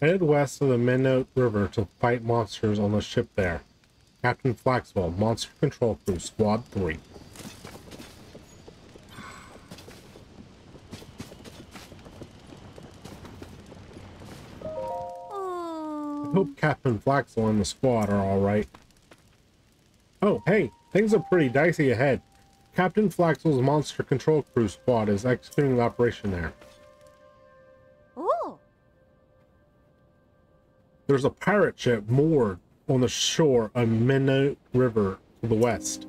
Headed west of the Minot River to fight monsters on the ship there. Captain Flaxwell, Monster Control Crew, Squad 3. I hope Captain Flaxwell and the squad are alright. Oh, hey, things are pretty dicey ahead. Captain Flaxwell's Monster Control Crew squad is executing the operation there. There's a pirate ship moored on the shore of Minot River to the west.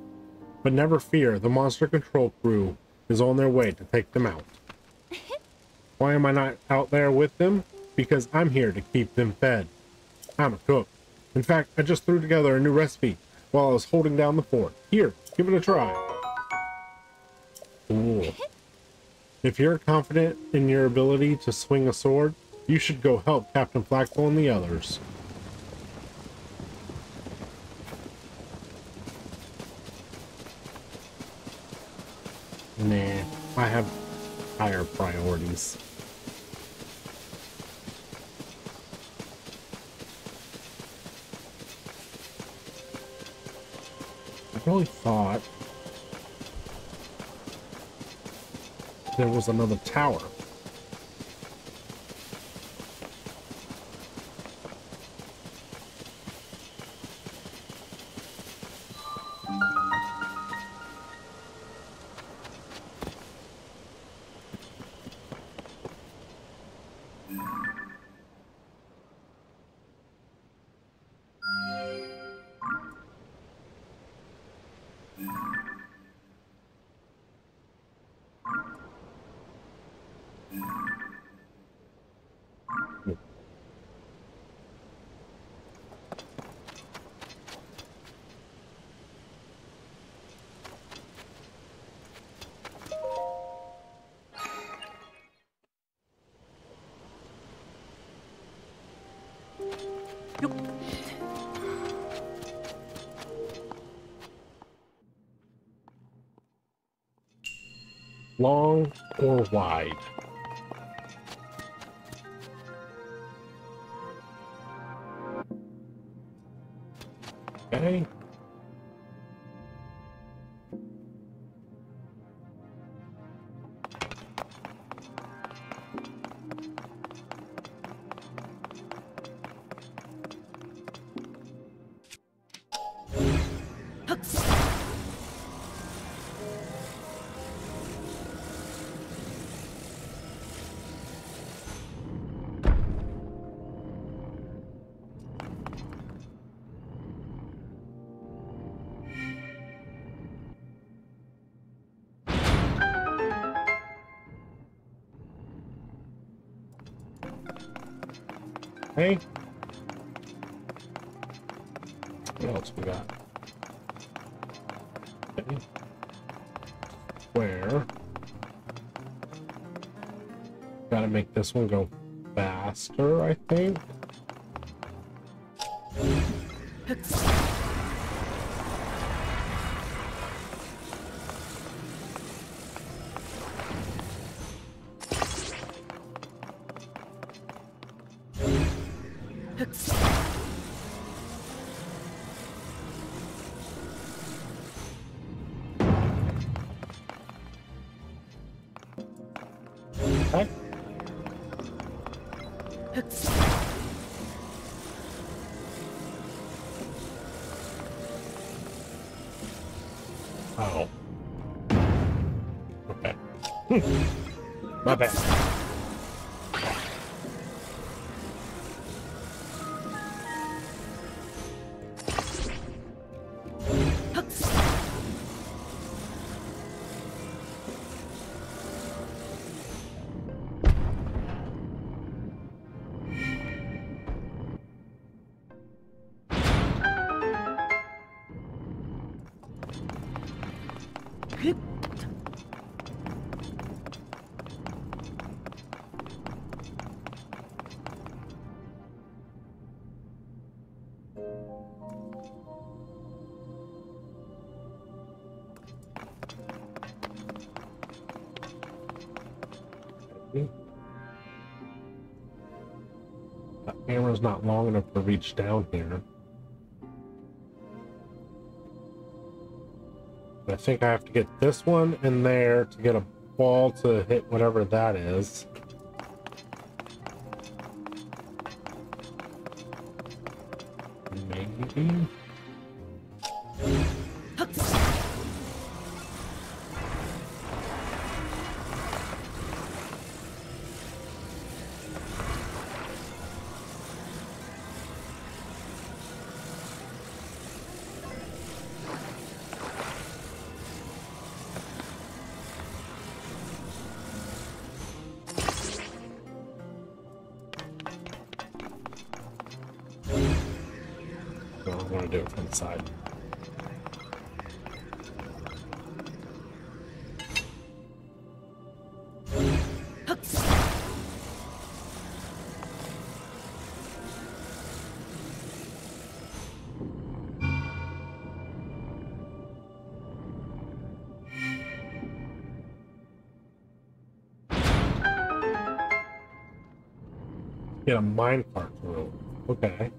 But never fear, the Monster Control Crew is on their way to take them out. Why am I not out there with them? Because I'm here to keep them fed. I'm a cook. In fact, I just threw together a new recipe while I was holding down the fort. Here, give it a try. Ooh. If you're confident in your ability to swing a sword, you should go help Captain Flaxwell and the others. Nah, I have higher priorities. I really thought there was another tower. Long or wide? Okay. This one go faster, I think. 哼 拜拜。Not long enough to reach down here. I think I have to get this one in there to get a ball to hit whatever that is. Get a mine cart through. Okay. Okay.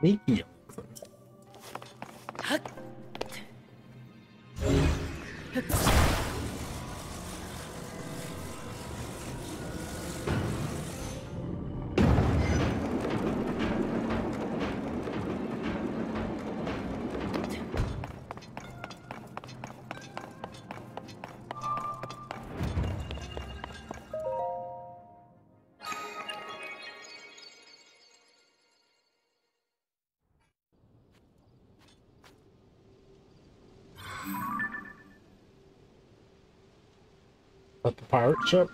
Sneaky. At the pirate ship?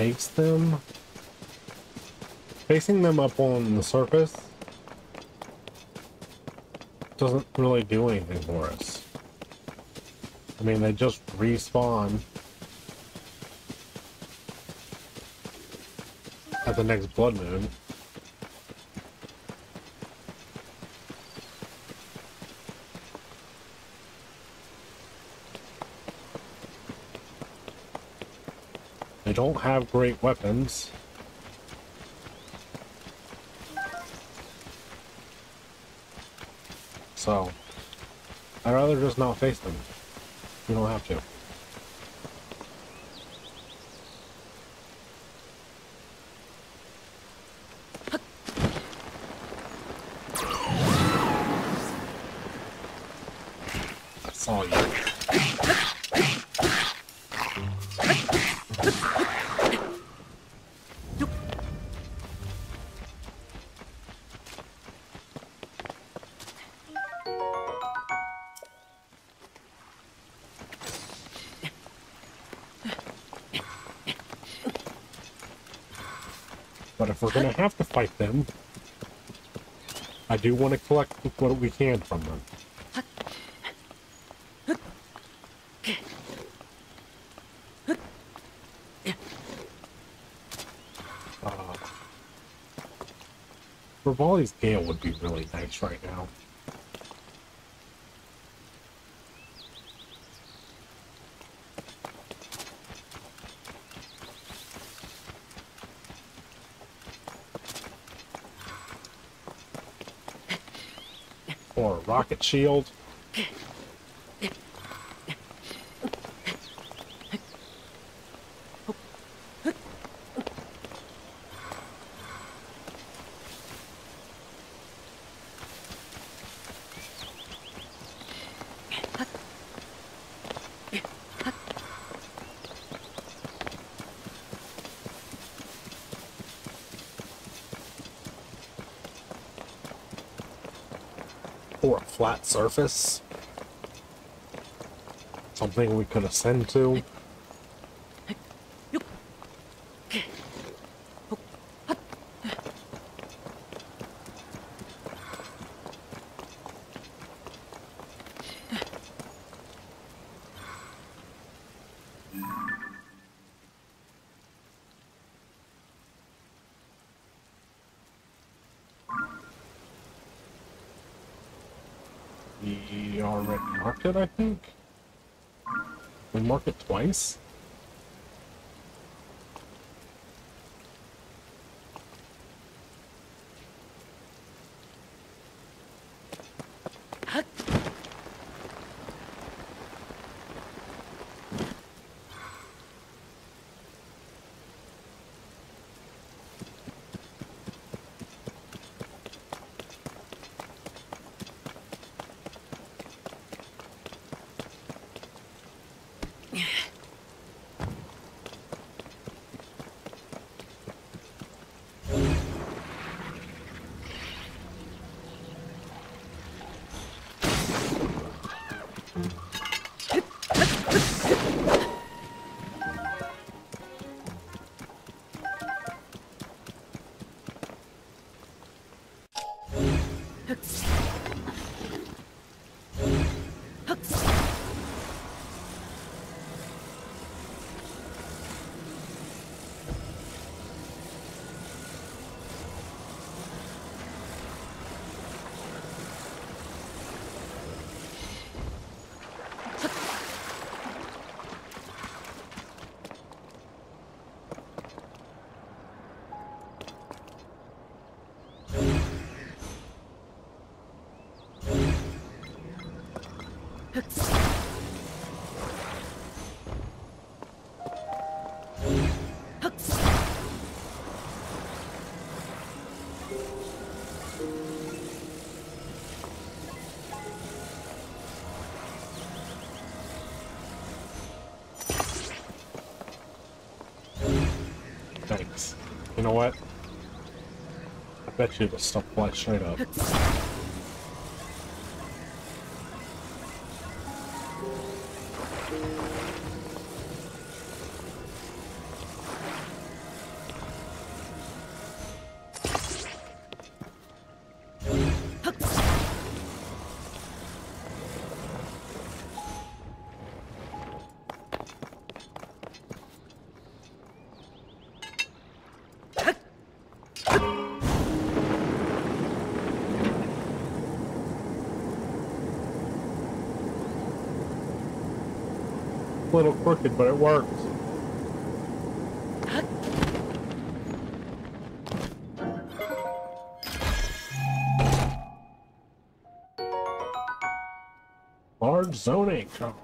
Face them. Facing them up on the surface doesn't really do anything for us. I mean, they just respawn at the next blood moon. don't have great weapons. So, I'd rather just not face them. You don't have to. We're gonna have to fight them, I do want to collect what we can from them. Uh, Revali's Gale would be really nice right now. Or a rocket shield. Or a flat surface. Something we could ascend to. We already marked it, I think. We marked it twice. Thanks. You know what? I bet you the stuff flies straight up. crooked, but it works. Large zonaite.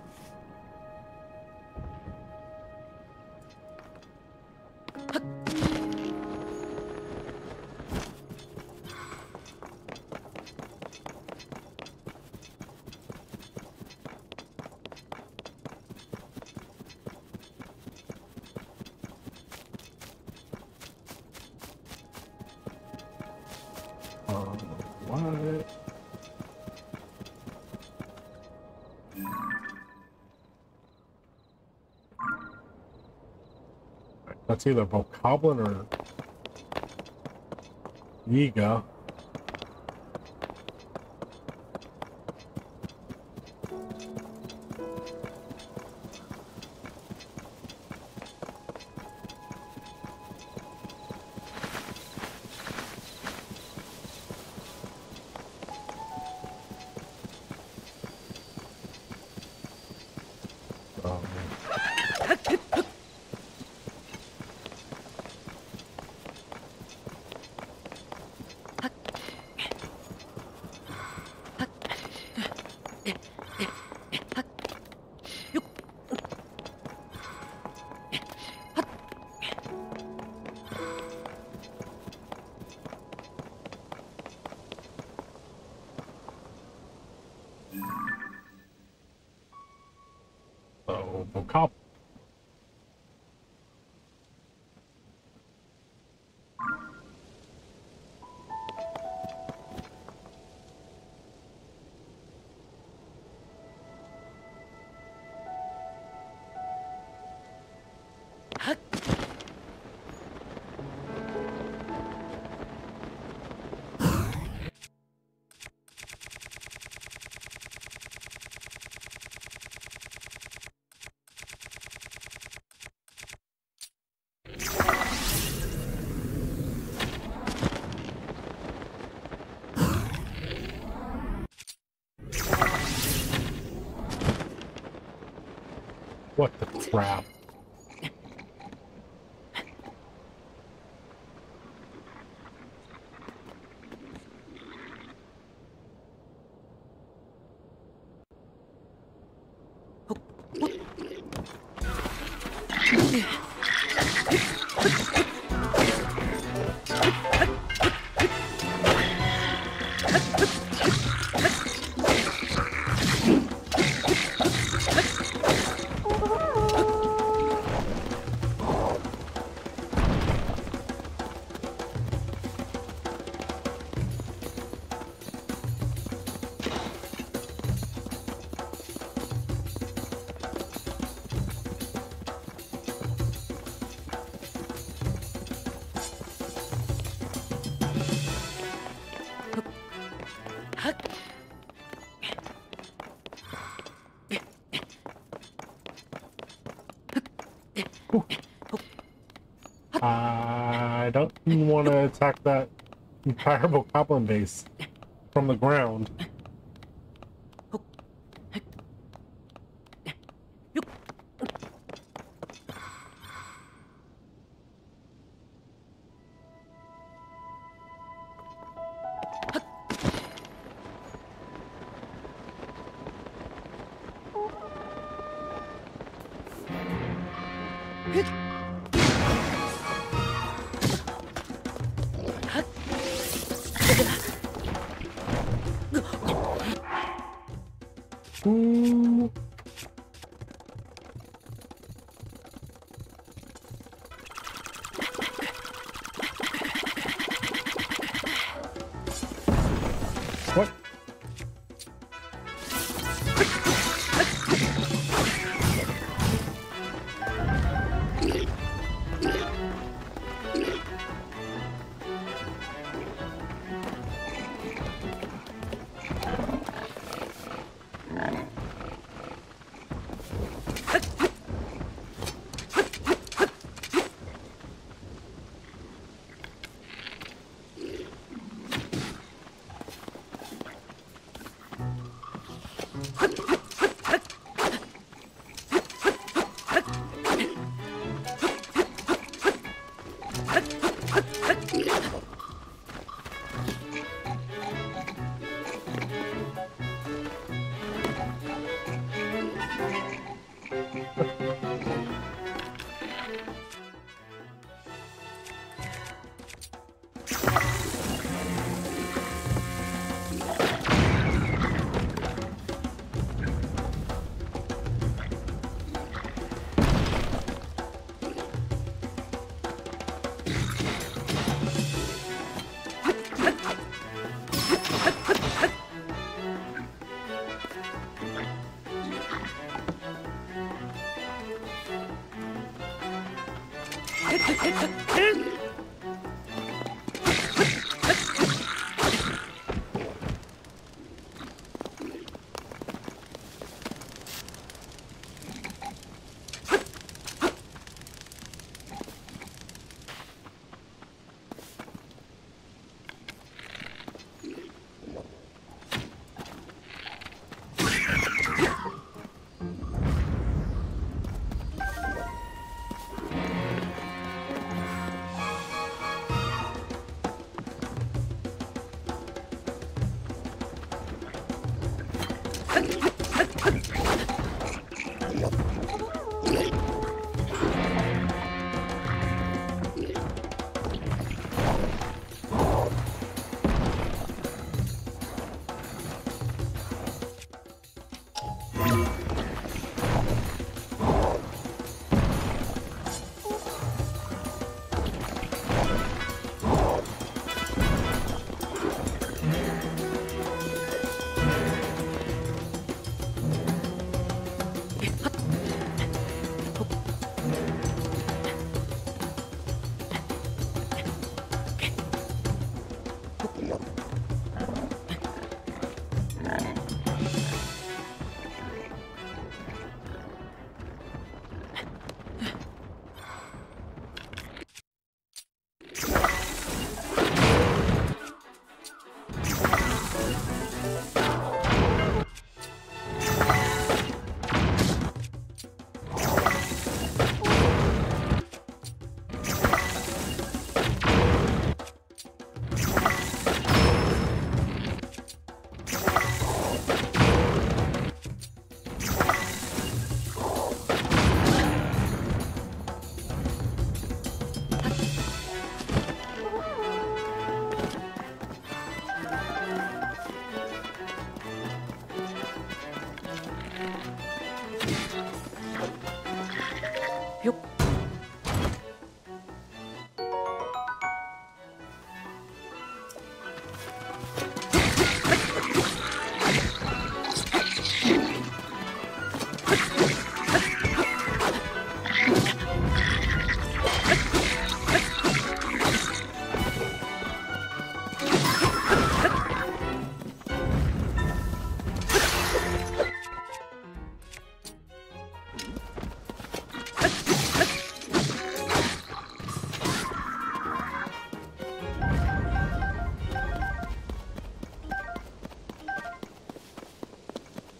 That's either Bokoblin or Yiga. Crap? Want to attack that entire Bokoblin base from the ground.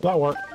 That worked.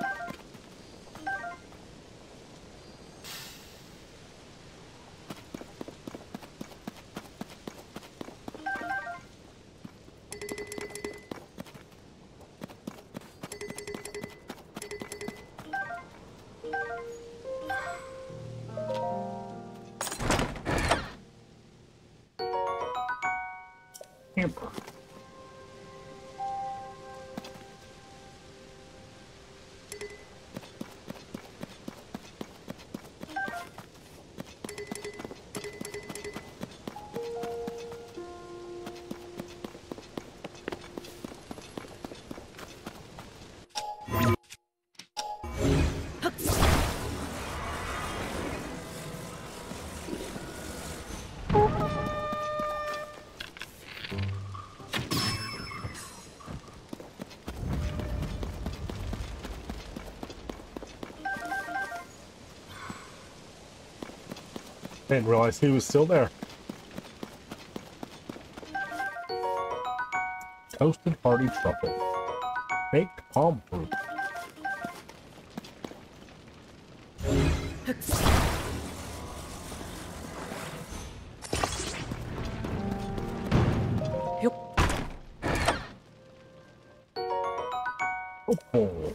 Didn't realize he was still there. Toasted hearty truffle. Baked palm fruit. Oh.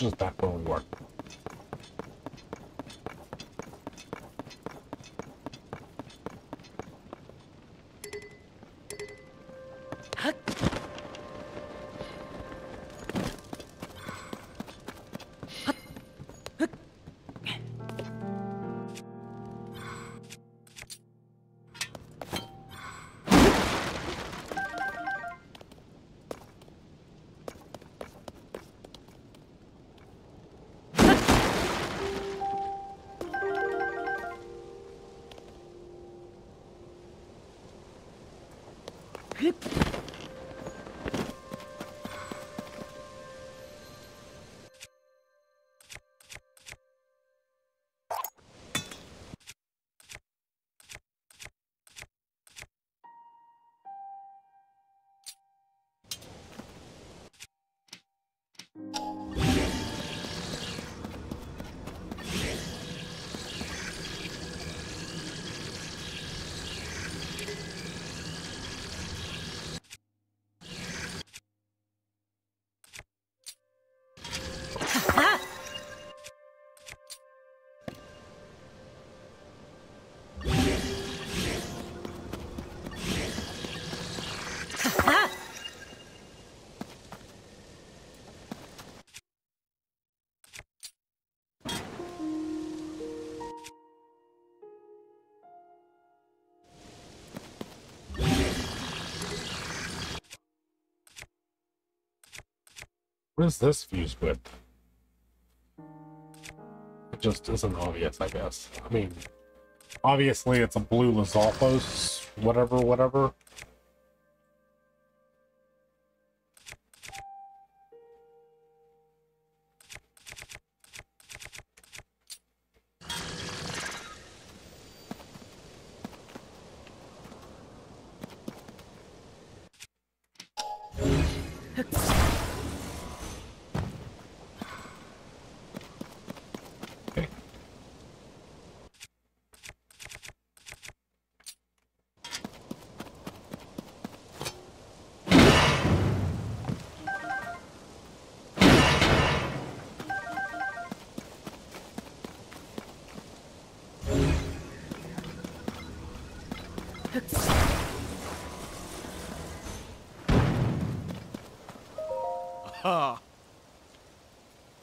Just back when we work. What is this fused with? It just isn't obvious, I guess. I mean, obviously it's a blue Lizalfos, whatever, whatever.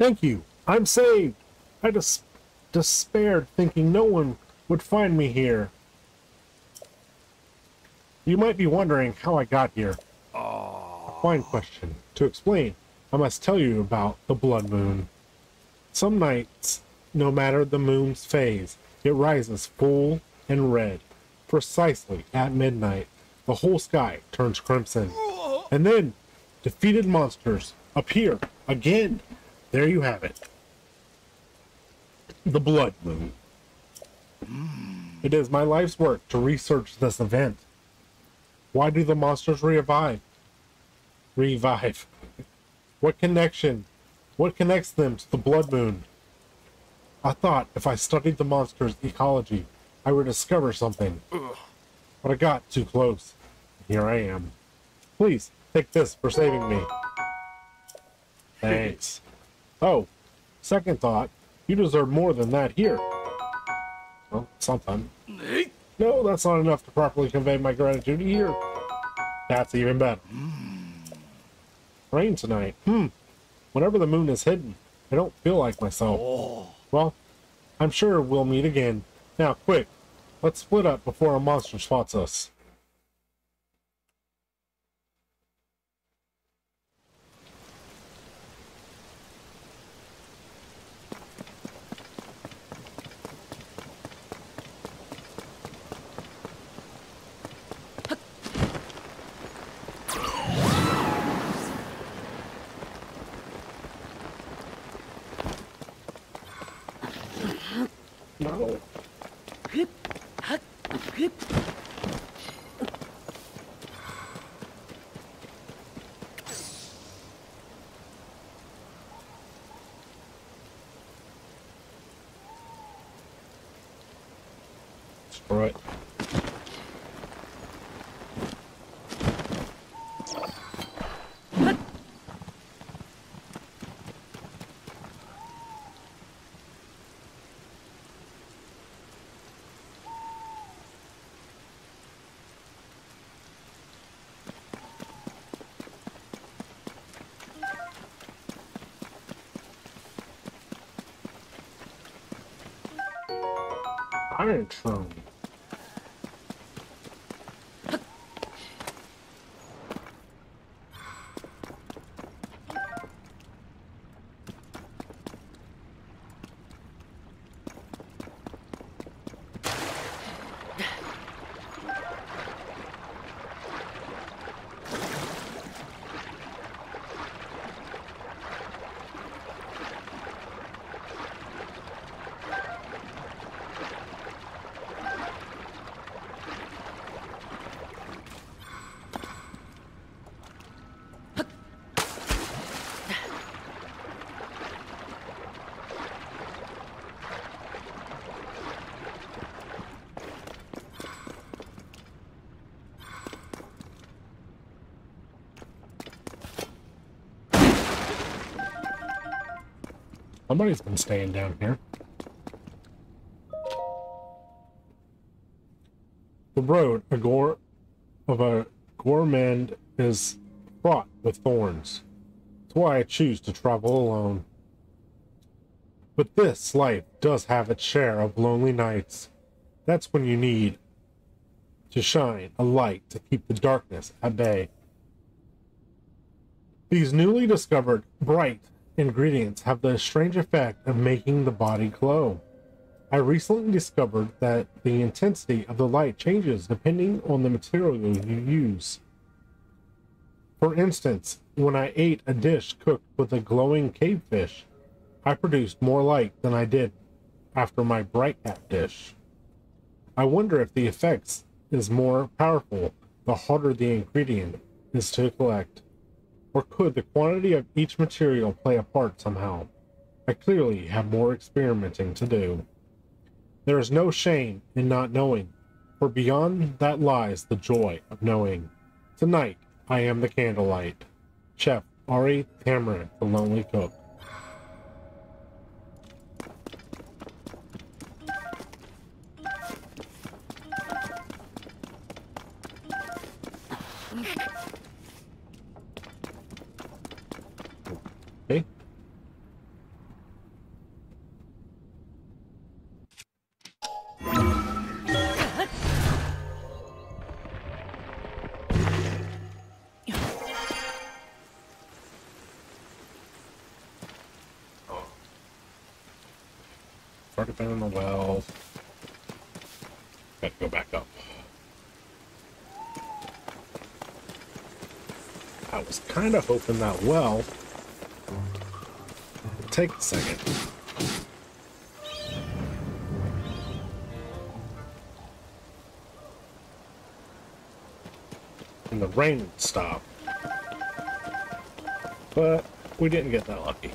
Thank you. I'm saved. I des despaired, thinking no one would find me here. You might be wondering how I got here. A fine question. To explain, I must tell you about the blood moon. Some nights, no matter the moon's phase, it rises full and red. Precisely at midnight, the whole sky turns crimson. And then, defeated monsters appear again there you have it. The Blood Moon. It is my life's work to research this event. Why do the monsters revive? Revive. What connection? What connects them to the Blood Moon? I thought if I studied the monster's ecology, I would discover something. But I got too close. Here I am. Please, take this for saving me. Thanks. Oh, second thought, you deserve more than that here. Well, something. No, that's not enough to properly convey my gratitude here. That's even better. Rain tonight. Hmm. Whenever the moon is hidden, I don't feel like myself. Oh. Well, I'm sure we'll meet again. Now, quick, let's split up before a monster spots us. Somebody's been staying down here. The road a gore of a gourmand is fraught with thorns. That's why I choose to travel alone. But this life does have its share of lonely nights. That's when you need to shine a light to keep the darkness at bay. These newly discovered bright ingredients have the strange effect of making the body glow. I recently discovered that the intensity of the light changes depending on the material you use. For instance, when I ate a dish cooked with a glowing cavefish, I produced more light than I did after my bright cap dish. I wonder if the effects is more powerful the harder the ingredient is to collect. Or could the quantity of each material play a part somehow? I clearly have more experimenting to do. There is no shame in not knowing, for beyond that lies the joy of knowing. Tonight, I am the candlelight. Chef Ari Tamarind, the lonely cook. Kind of hoping that well take a second. And the rain would stop. But we didn't get that lucky.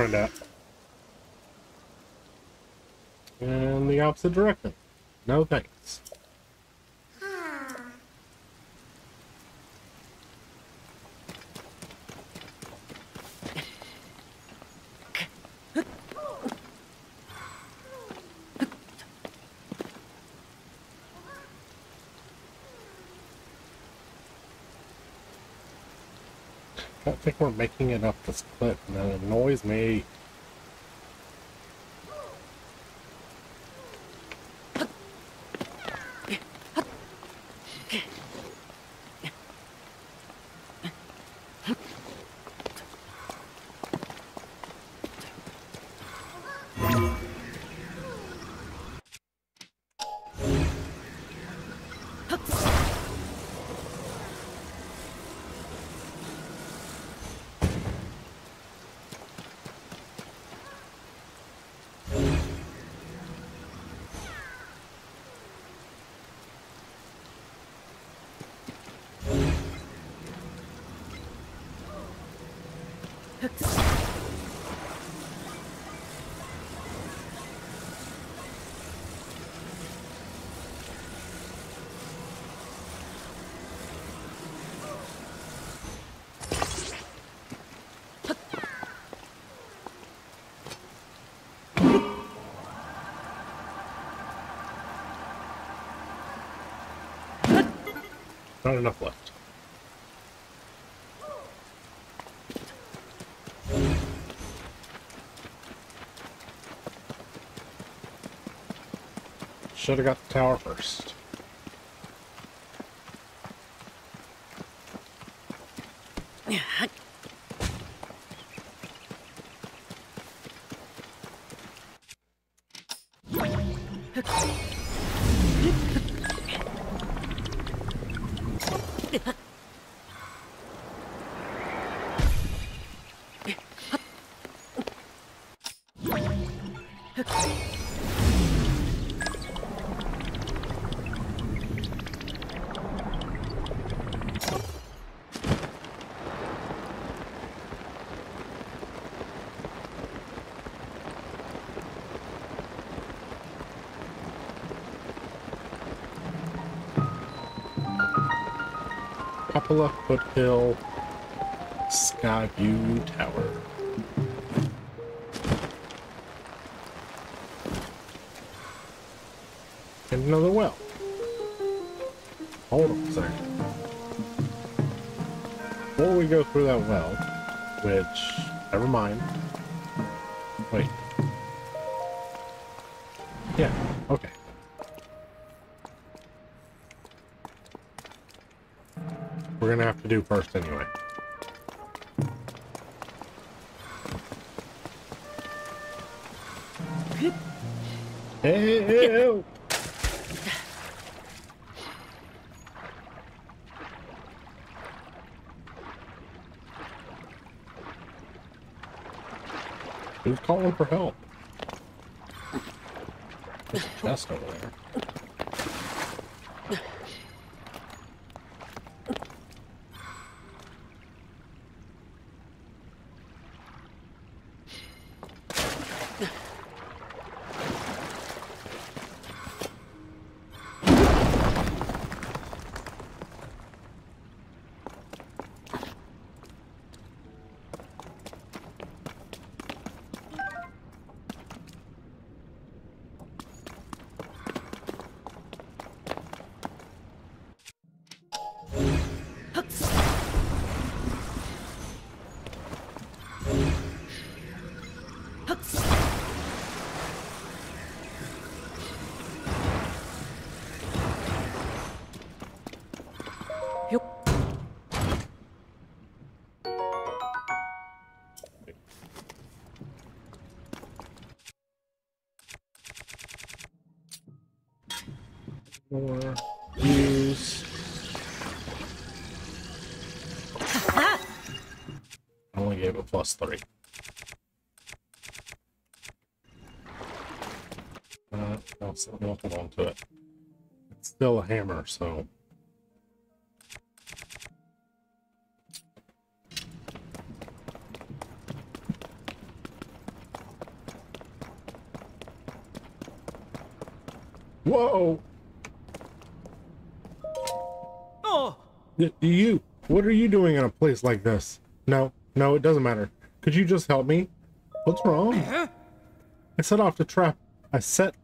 friend at. In the opposite direction. No thanks. I think we're making it up this cliff, and that annoys me. Not enough left. Should have got the tower first. Popla Foothill Skyview Tower. Another well. Hold on a second. Before we go through that well, which, never mind. Wait. Yeah, okay. We're gonna have to do first anyway. For help? There's a chest over there. More use. I only gave a plus three. Uh, so we'll hold on to it. It's still a hammer, so. You, what are you doing in a place like this? No, no, it doesn't matter. Could you just help me? What's wrong? I set off the trap. I set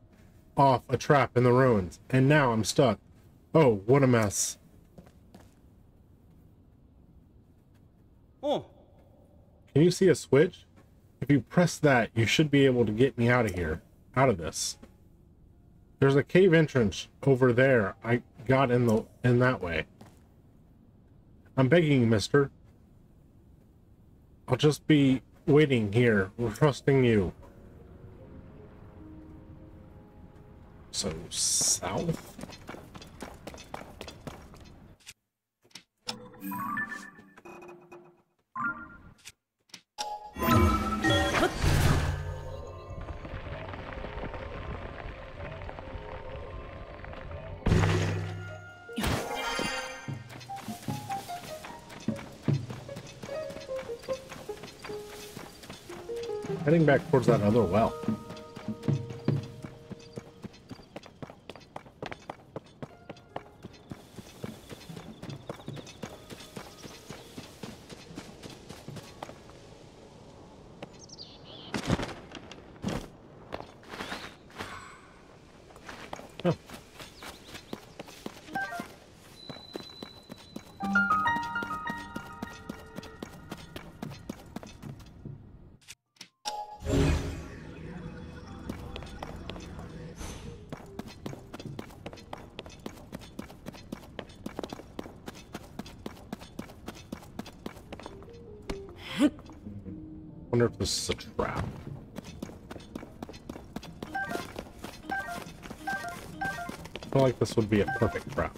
off a trap in the ruins, and now I'm stuck. Oh, what a mess. oh, Can you see a switch? If you press that, you should be able to get me out of here. Out of this. There's a cave entrance over there. I got in the in that way. I'm begging you, mister. I'll just be waiting here. We're trusting you. So south? Heading back towards that other well. This is a trap. I feel like this would be a perfect trap.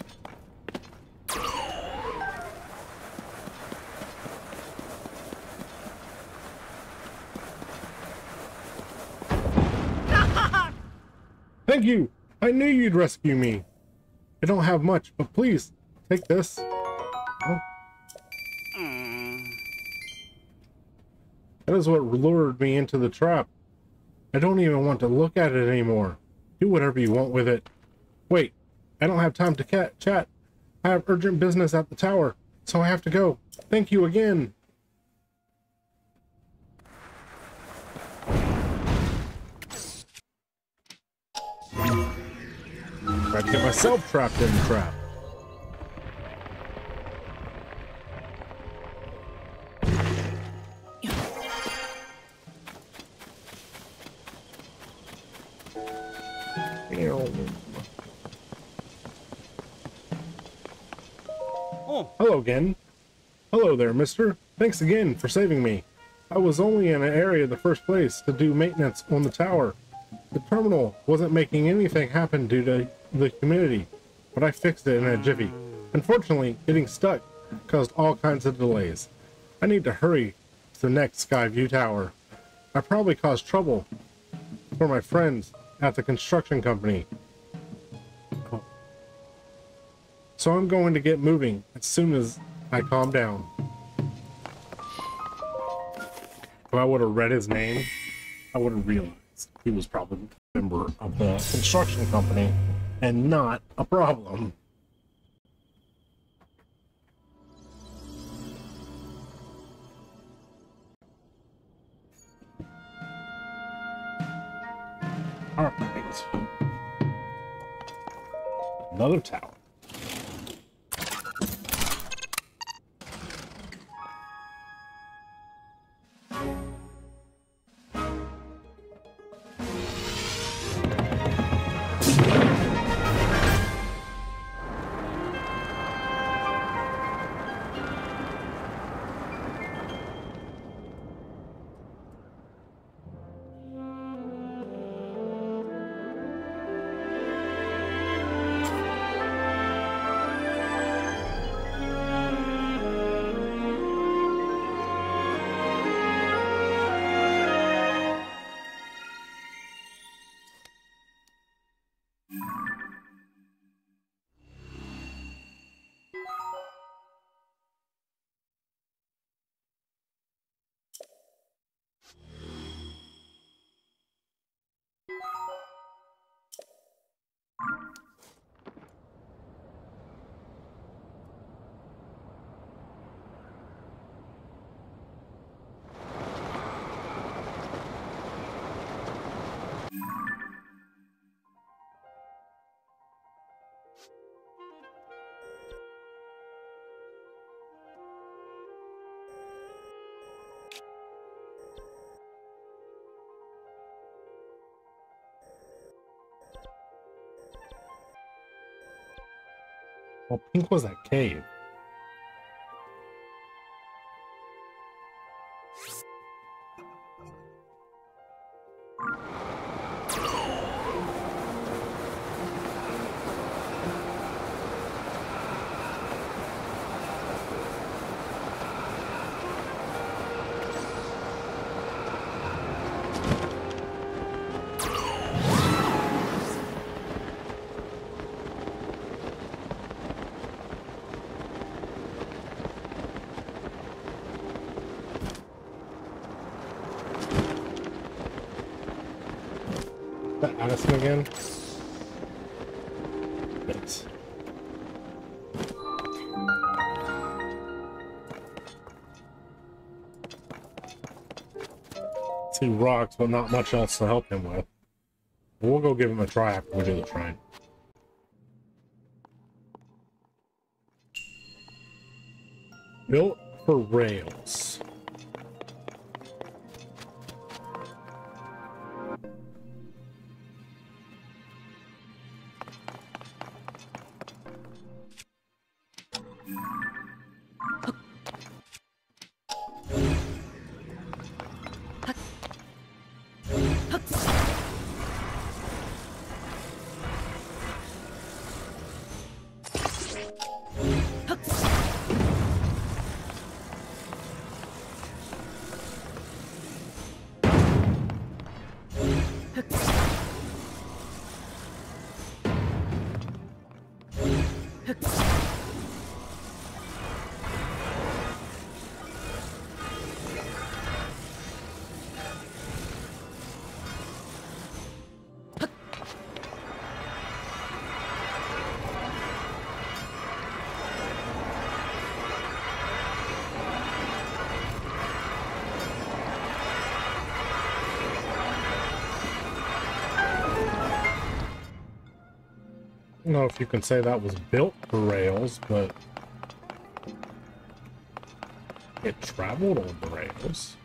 Thank you! I knew you'd rescue me. I don't have much, but please, take this. Is what lured me into the trap. I don't even want to look at it anymore. Do whatever you want with it. Wait, I don't have time to chat. I have urgent business at the tower. so I have to go. Thank you again. Tried to get myself trapped in the trap. Oh, Hello again. Hello there, mister. Thanks again for saving me. I was only in an area the first place to do maintenance on the tower. The terminal wasn't making anything happen due to the humidity, but I fixed it in a jiffy. Unfortunately, getting stuck caused all kinds of delays. I need to hurry to the next Skyview Tower. I probably caused trouble for my friends at the construction company. So I'm going to get moving as soon as I calm down. If I would have read his name, I would have realized he was probably a member of the construction company and not a problem. Alright. Another tower. Well, pink was that cave. Two but not much else to help him with. We'll go give him a try after we do the shrine. Built for rails. Don't know if you can say that was built for rails, but it traveled on the rails.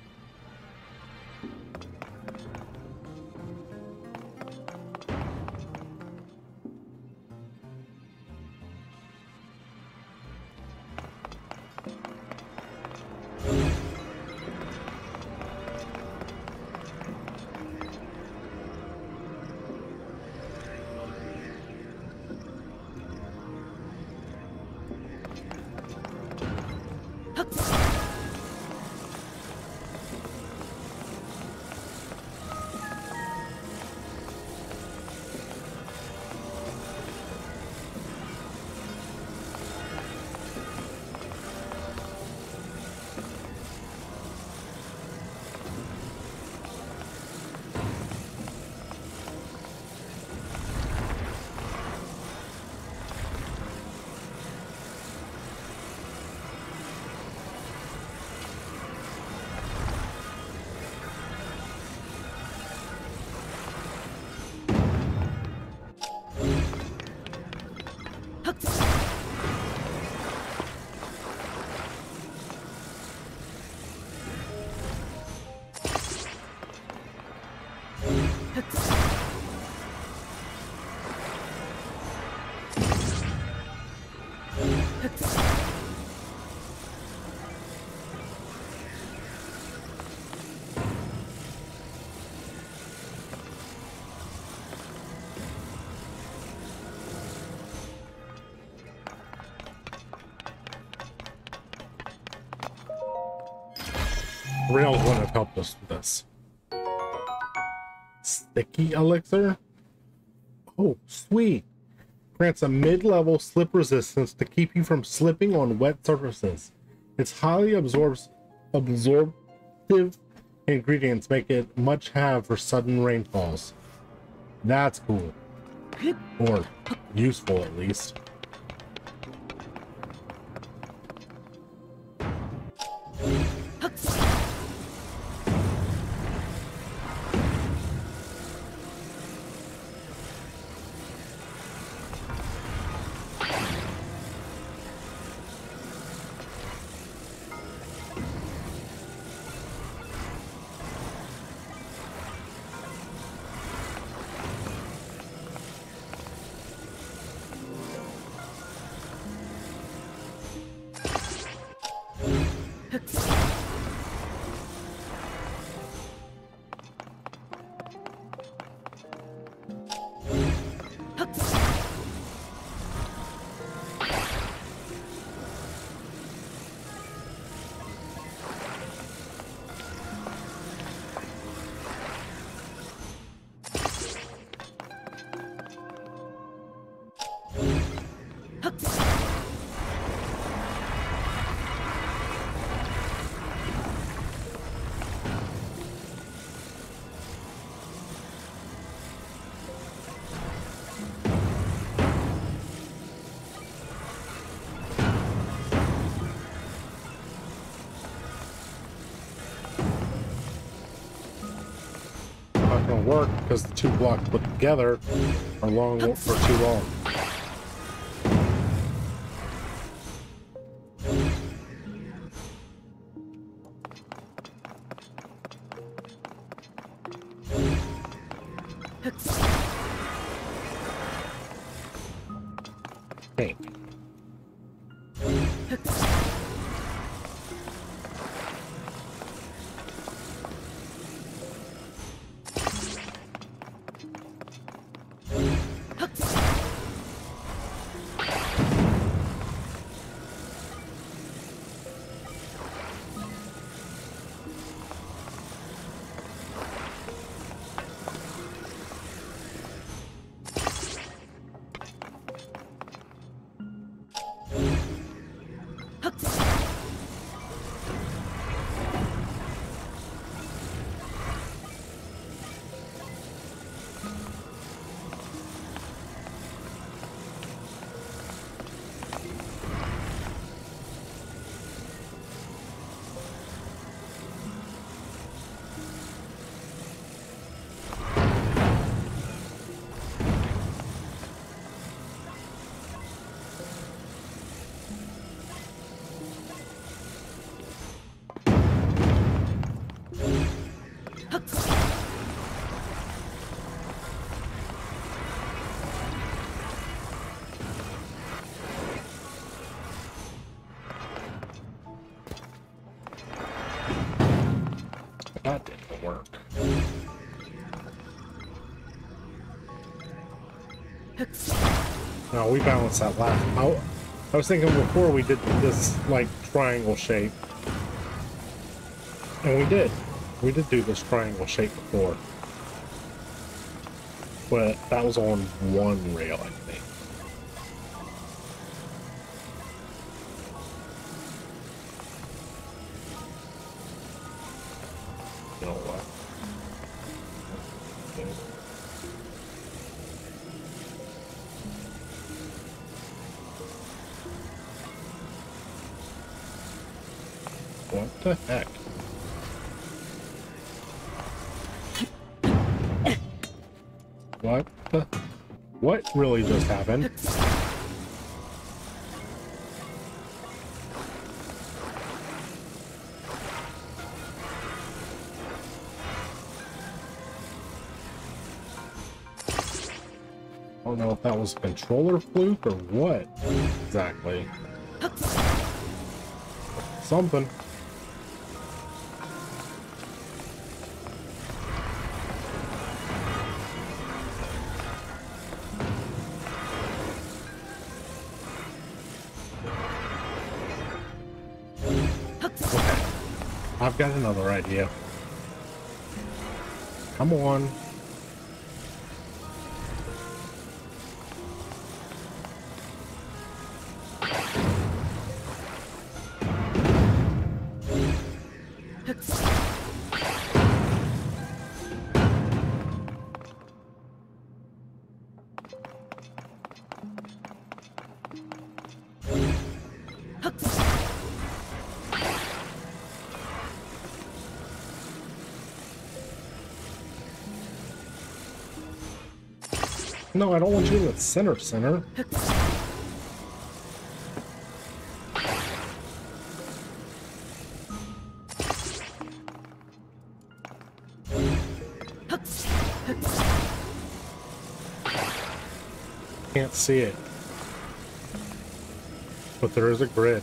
Rails wouldn't have helped us with this. Sticky elixir? Oh, sweet. Grants a mid-level slip resistance to keep you from slipping on wet surfaces. Its highly absorbs absorptive ingredients make it much have for sudden rainfalls. That's cool. Or useful at least. Work because the two blocks put together are long for too long. We balanced that last. I, I was thinking before we did this like triangle shape, and we did. We did do this triangle shape before, but that was on one rail, heck? What? What really just happened? I don't know if that was a controller fluke or what exactly. Something. Another idea. Come on. No, I don't want you in the center center. Can't see it. But there is a grid.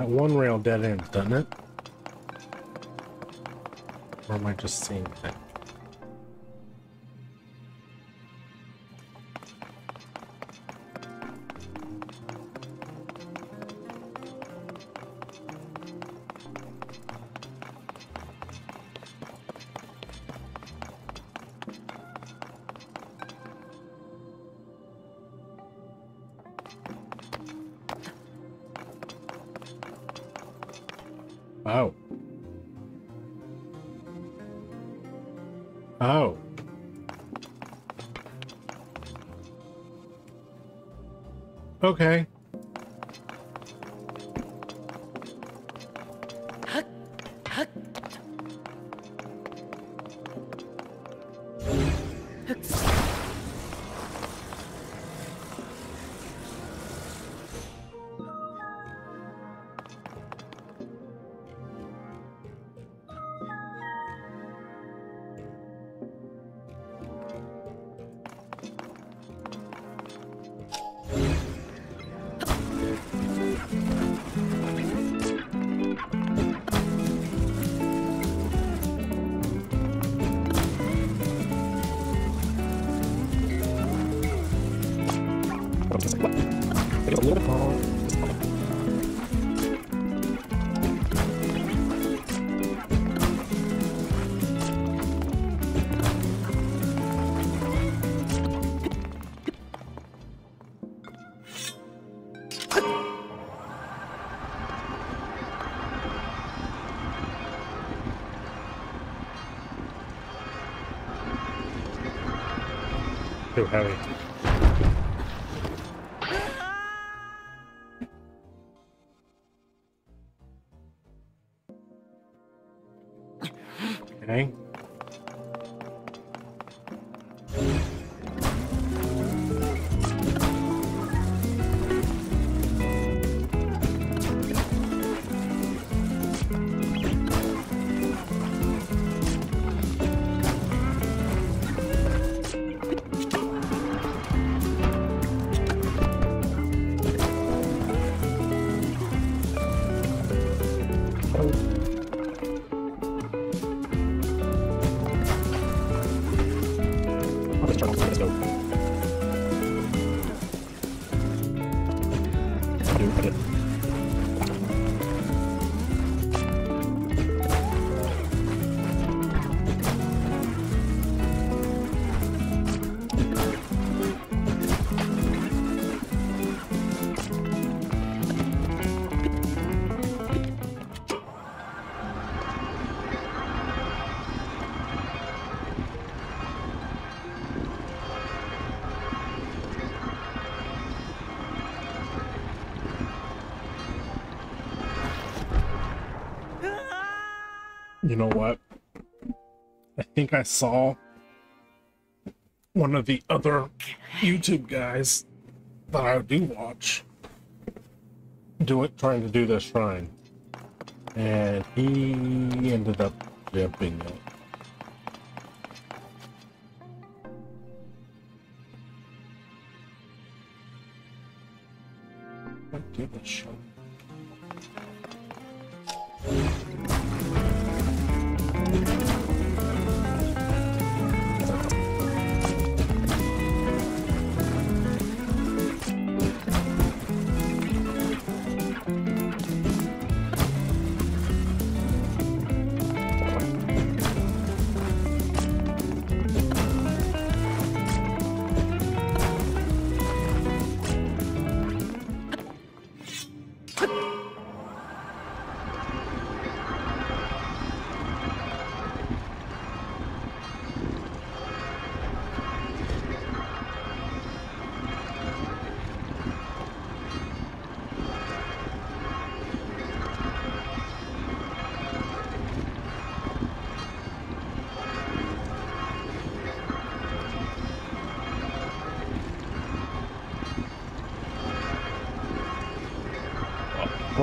That one rail dead ends, doesn't it? Or am I just seeing that? Too heavy. You know what? I think I saw one of the other YouTube guys that I do watch do it trying to do this shrine. And he ended up jumping it. Did this shrine?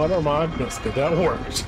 What am I biscuit? That worked.